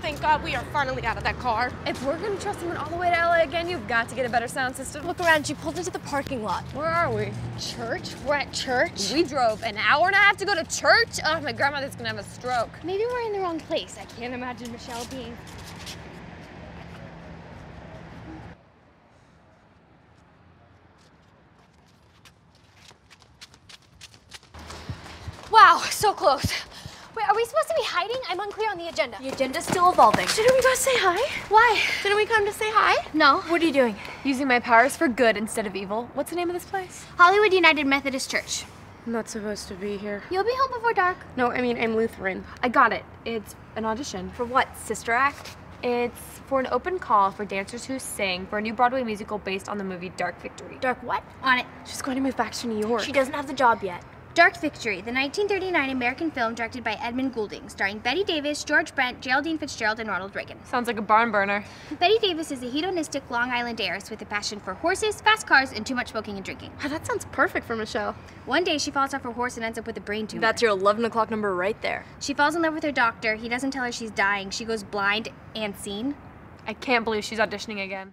thank God we are finally out of that car. If we're gonna trust someone all the way to LA again, you've got to get a better sound system. Look around, she pulled into the parking lot. Where are we? Church? We're at church? We drove an hour and a half to go to church? Oh, my grandmother's gonna have a stroke. Maybe we're in the wrong place. I can't imagine Michelle being. Wow, so close. Wait, are we supposed to be hiding? I'm unclear on the agenda. The agenda's still evolving. Shouldn't we go say hi? Why? Didn't we come to say hi? No. What are you doing? Using my powers for good instead of evil. What's the name of this place? Hollywood United Methodist Church. I'm not supposed to be here. You'll be home before dark. No, I mean, I'm Lutheran. I got it. It's an audition. For what? Sister Act? It's for an open call for dancers who sing for a new Broadway musical based on the movie Dark Victory. Dark what? On it. She's going to move back to New York. She doesn't have the job yet. Dark Victory, the 1939 American film directed by Edmund Goulding, starring Bette Davis, George Brent, Geraldine Fitzgerald, and Ronald Reagan. Sounds like a barn burner. Bette Davis is a hedonistic Long Island heiress with a passion for horses, fast cars, and too much smoking and drinking. Ah, that sounds perfect for Michelle. One day, she falls off her horse and ends up with a brain tumor. That's your 11 o'clock number right there. She falls in love with her doctor. He doesn't tell her she's dying. She goes blind and seen. I can't believe she's auditioning again.